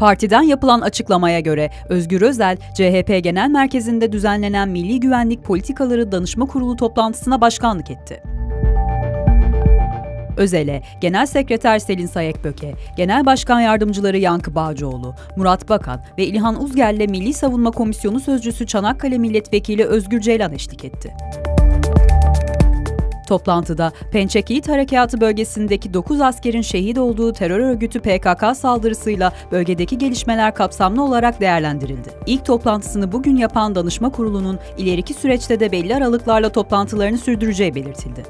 Partiden yapılan açıklamaya göre Özgür Özel, CHP Genel Merkezi'nde düzenlenen Milli Güvenlik Politikaları Danışma Kurulu toplantısına başkanlık etti. Özel'e, Genel Sekreter Selin Sayekböke, Genel Başkan Yardımcıları Yankı Bağcıoğlu, Murat Bakan ve İlhan Uzger'le Milli Savunma Komisyonu Sözcüsü Çanakkale Milletvekili Özgür Ceylan eşlik etti. Toplantıda Pençek Harekatı bölgesindeki 9 askerin şehit olduğu terör örgütü PKK saldırısıyla bölgedeki gelişmeler kapsamlı olarak değerlendirildi. İlk toplantısını bugün yapan danışma kurulunun ileriki süreçte de belli aralıklarla toplantılarını sürdüreceği belirtildi.